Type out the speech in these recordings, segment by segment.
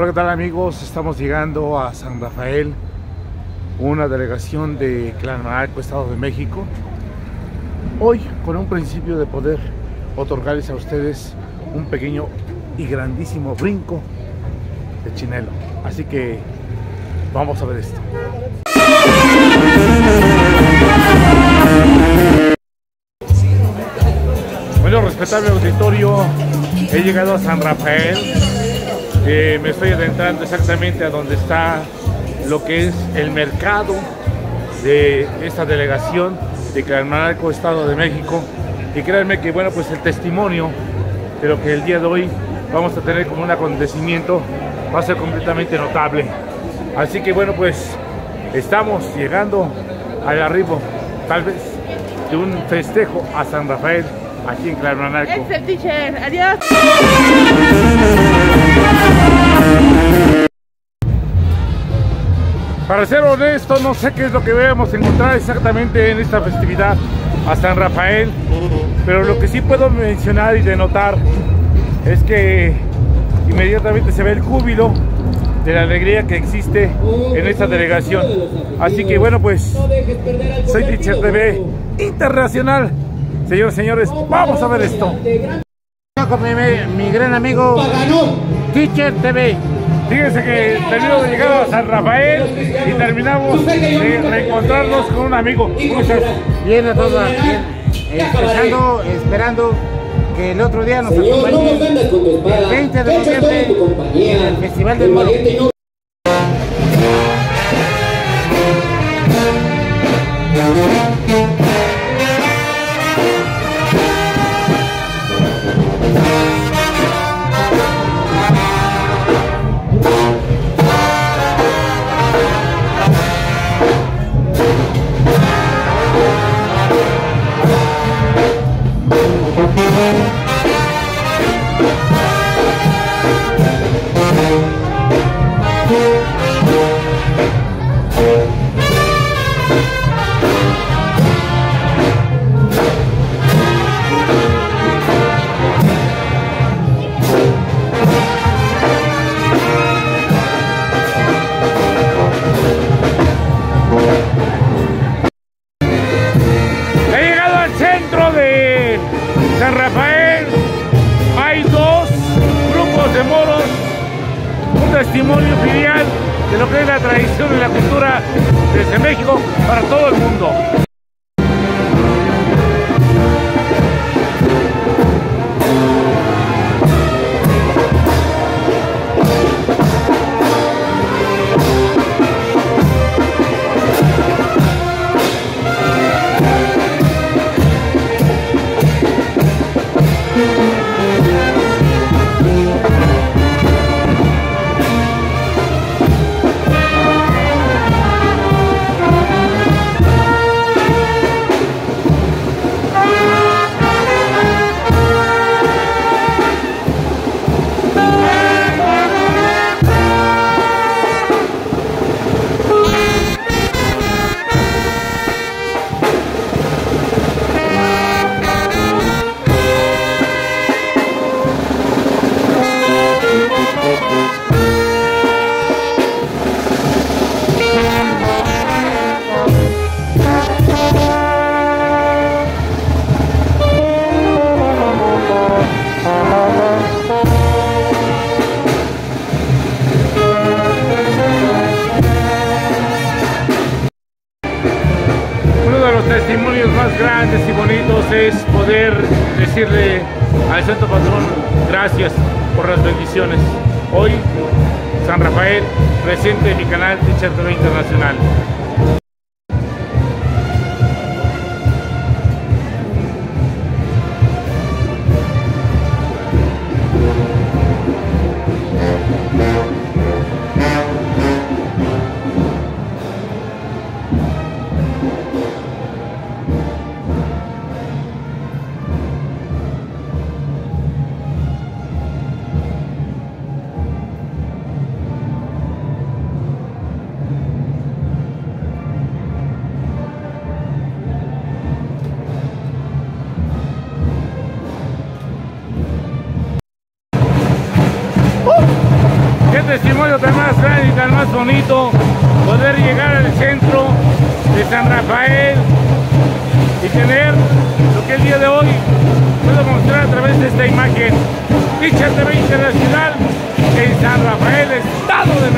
Hola, ¿qué tal amigos? Estamos llegando a San Rafael, una delegación de Clanarco, Estado de México. Hoy con un principio de poder otorgarles a ustedes un pequeño y grandísimo brinco de chinelo. Así que vamos a ver esto. Bueno, respetable auditorio, he llegado a San Rafael. Eh, me estoy adentrando exactamente a donde está lo que es el mercado de esta delegación de Clarmanalco, Estado de México. Y créanme que, bueno, pues el testimonio de lo que el día de hoy vamos a tener como un acontecimiento va a ser completamente notable. Así que, bueno, pues estamos llegando al arribo, tal vez, de un festejo a San Rafael aquí en Clarmanalco. Excel teacher, adiós. Para ser honesto, no sé qué es lo que debemos encontrar exactamente en esta festividad a San Rafael, pero lo que sí puedo mencionar y denotar es que inmediatamente se ve el júbilo de la alegría que existe en esta delegación. Así que bueno, pues soy Teacher TV Internacional. Señores, señores, vamos a ver esto. Con mi, mi gran amigo Teacher TV. Fíjense que termino de llegar a San Rafael y terminamos de reencontrarnos con un amigo. ¿Cómo estás? Bien a todos, bien. Esperando, esperando que el otro día nos acompañe el 20 de noviembre en el Festival del Moro. Para todo el mundo. Grandes y bonitos es poder decirle al Santo Patrón gracias por las bendiciones. Hoy, San Rafael, presente en mi canal Teacher TV Internacional. Poder llegar al centro de San Rafael y tener lo que el día de hoy puedo mostrar a través de esta imagen. Dicha TV Internacional en San Rafael, Estado de México.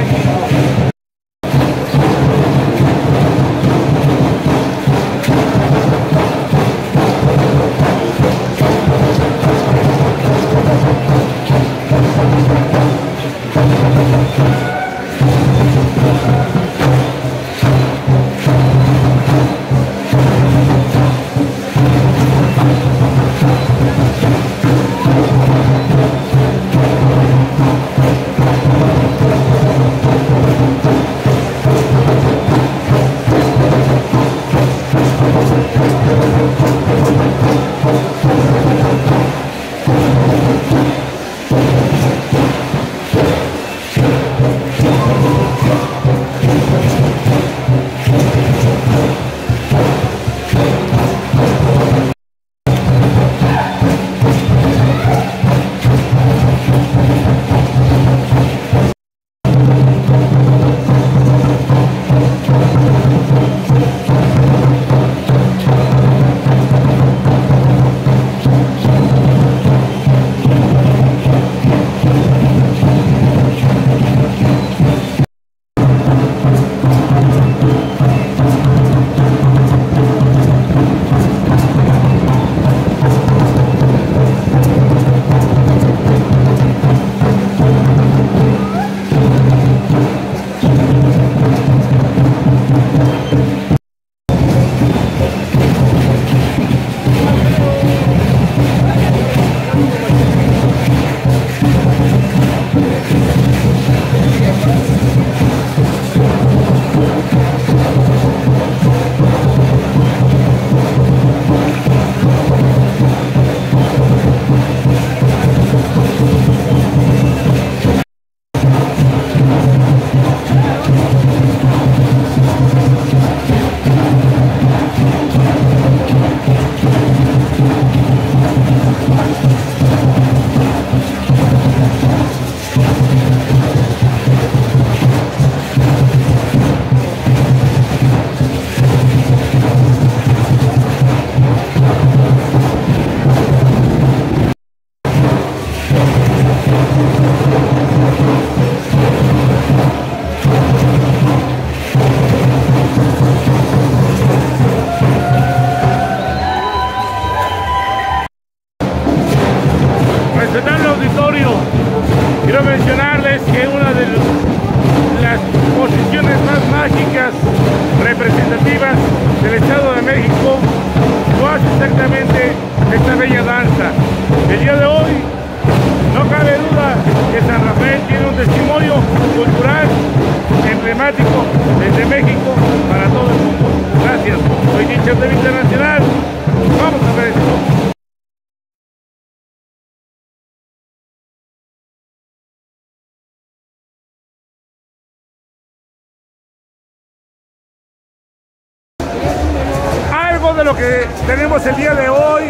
lo que tenemos el día de hoy.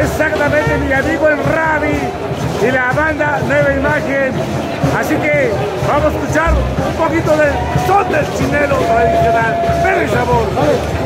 Exactamente mi amigo el Rabi y la banda Nueva Imagen. Así que vamos a escuchar un poquito del son del chinelo tradicional. Sabor.